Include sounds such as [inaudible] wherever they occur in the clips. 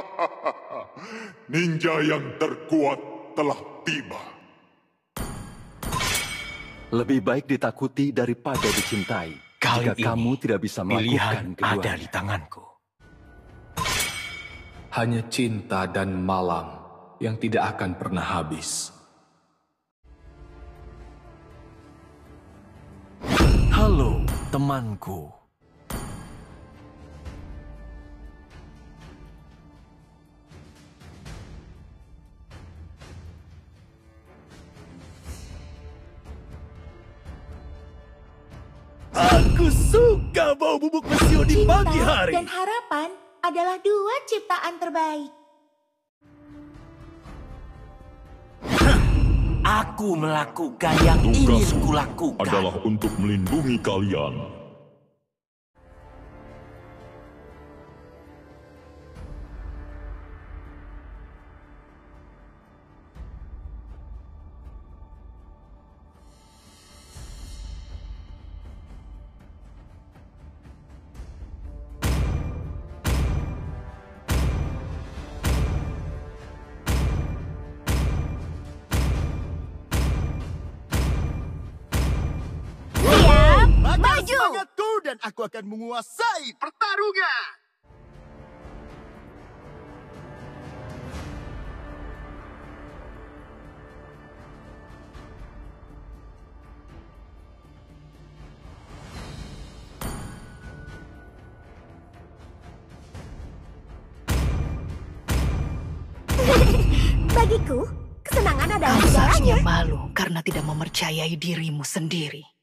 [laughs] Ninja yang terkuat telah tiba. Lebih baik ditakuti daripada dicintai. Kali jika ini, kamu tidak bisa melakukan ada di tanganku. Hanya cinta dan malam yang tidak akan pernah habis. Halo, temanku. Aku suka bau bubuk mesio di Cinta pagi hari. dan harapan adalah dua ciptaan terbaik. Aku melakukan yang ingin Tugasku kulakukan. adalah untuk melindungi kalian. Dan aku akan menguasai pertarungan. Bagiku, kesenangan adalah Kau seharusnya segalanya. malu karena tidak mempercayai dirimu sendiri.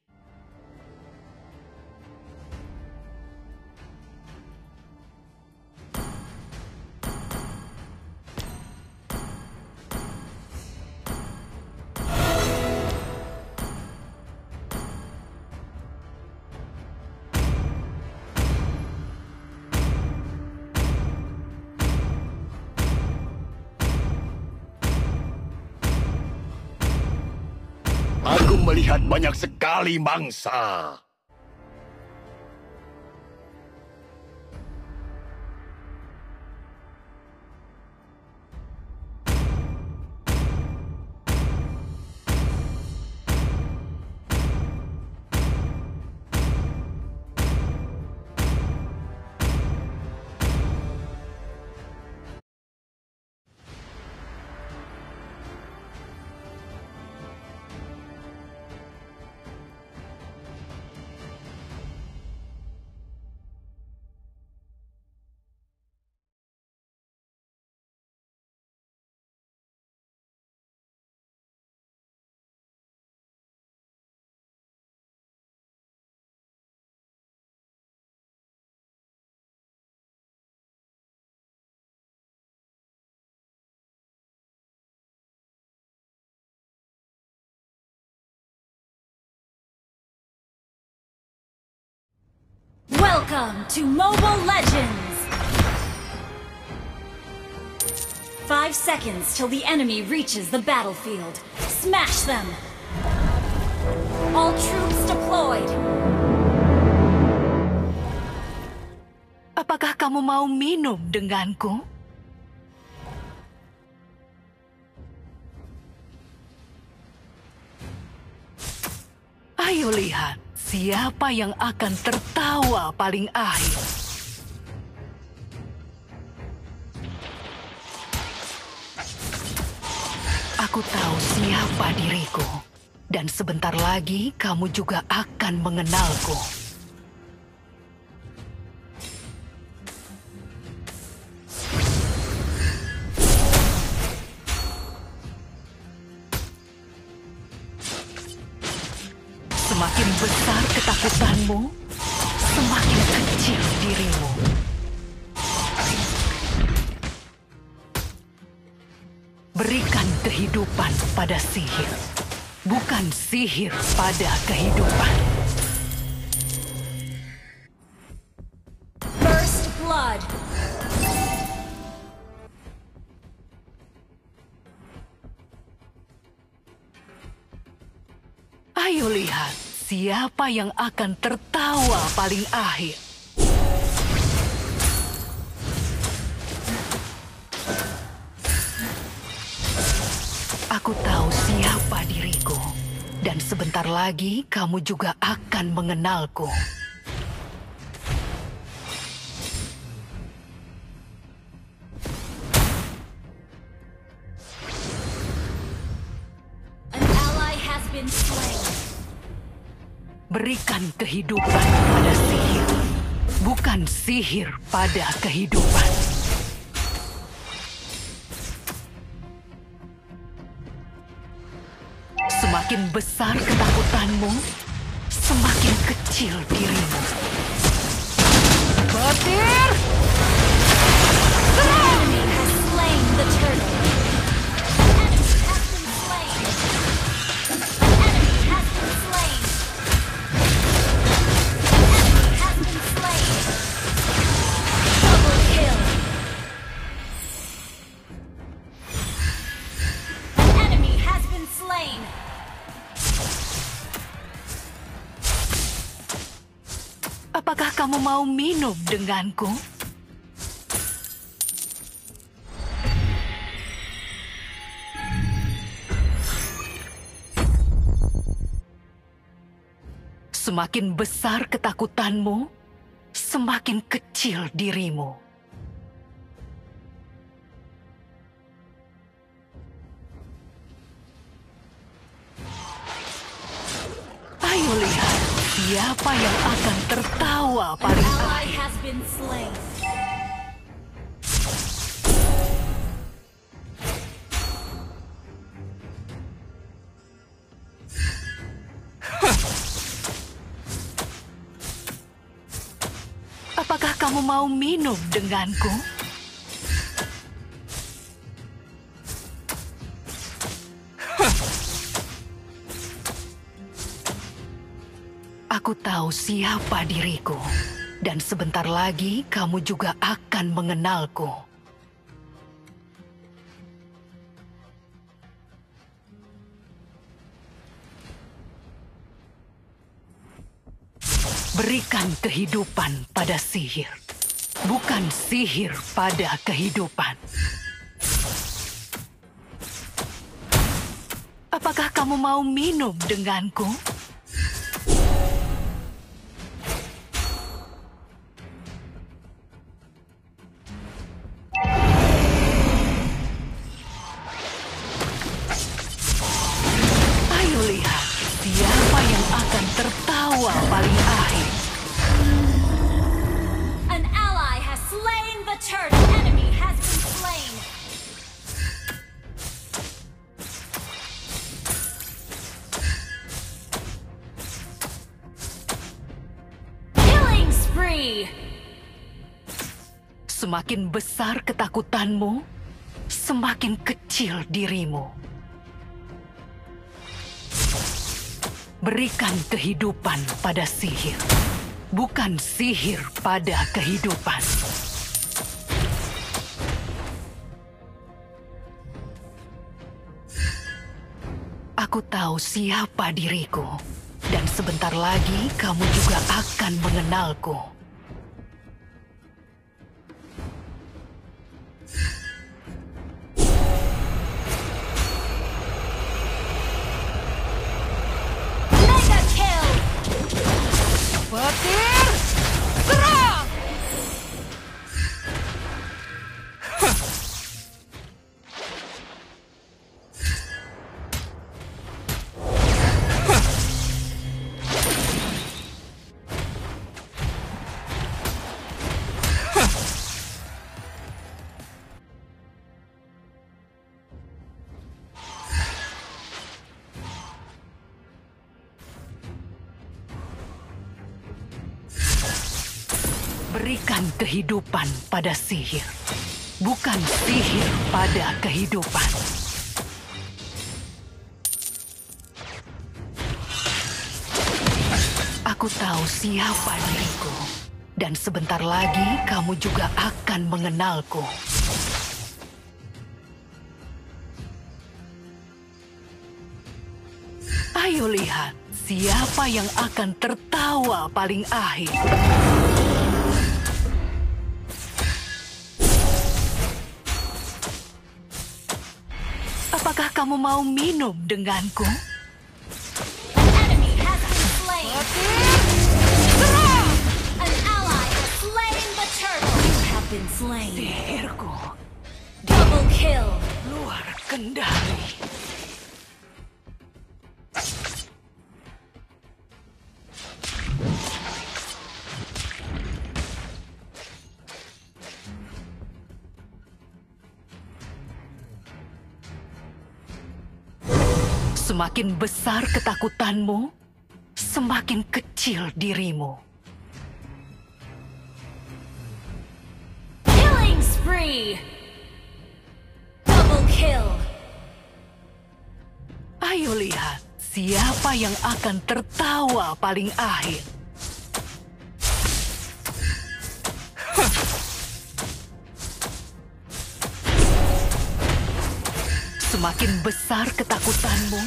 Melihat banyak sekali mangsa. Welcome to Mobile Legends! Five seconds till the enemy reaches the battlefield. Smash them! All troops deployed! Apakah kamu mau minum denganku? Ayo lihat siapa yang akan tertawa paling akhir. Aku tahu siapa diriku. Dan sebentar lagi kamu juga akan mengenalku. Semakin besar ketakutanmu, semakin kecil dirimu. Berikan kehidupan pada sihir, bukan sihir pada kehidupan. First Blood! Ayo lihat siapa yang akan tertawa paling akhir. Aku tahu siapa diriku, dan sebentar lagi kamu juga akan mengenalku. Been slain. Berikan kehidupan pada sihir, bukan sihir pada kehidupan. Semakin besar ketakutanmu, semakin kecil dirimu. Petir! Apakah kamu mau minum denganku? Semakin besar ketakutanmu, semakin kecil dirimu. Ayo lihat siapa yang akan tertawa paling akhir. Apakah kamu mau minum denganku? Aku tahu siapa diriku, dan sebentar lagi kamu juga akan mengenalku. Berikan kehidupan pada sihir, bukan sihir pada kehidupan. Apakah kamu mau minum denganku? Akan tertawa paling akhir. An ally has slain the turtle. Enemy has been slain. Killing spree. Semakin besar ketakutanmu, semakin kecil dirimu. Berikan kehidupan pada sihir, bukan sihir pada kehidupan. Aku tahu siapa diriku, dan sebentar lagi kamu juga akan mengenalku. Berikan kehidupan pada sihir, bukan sihir pada kehidupan. Aku tahu siapa diriku, dan sebentar lagi kamu juga akan mengenalku. Ayo lihat siapa yang akan tertawa paling akhir. Kamu mau minum denganku? Sihirku Double kill. luar kendali. Semakin besar ketakutanmu, semakin kecil dirimu. Killing spree. Double kill. Ayo lihat siapa yang akan tertawa paling akhir. Semakin besar ketakutanmu,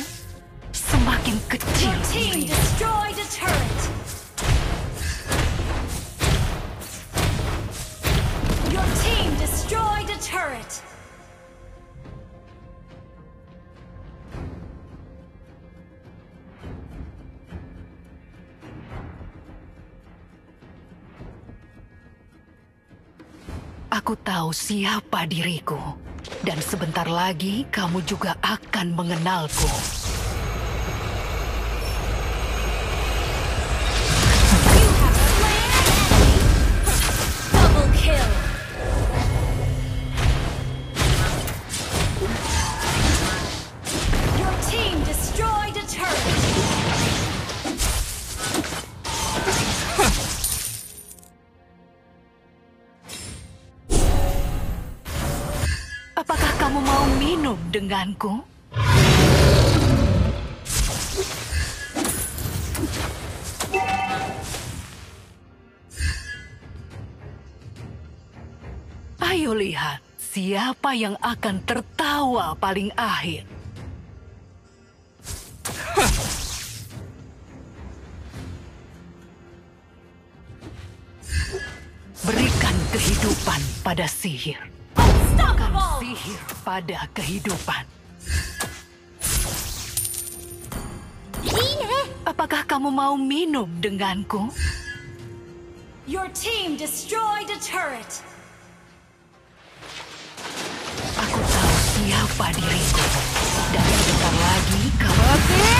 semakin kecil destroyed a turret. Aku tahu siapa diriku. Dan sebentar lagi kamu juga akan mengenalku. Minum denganku? Ayo lihat siapa yang akan tertawa paling akhir. Berikan kehidupan pada sihir. Sihir pada kehidupan. Apakah kamu mau minum denganku? Your team destroyed a turret. Aku tahu siapa diriku. Dan sebentar lagi kamu...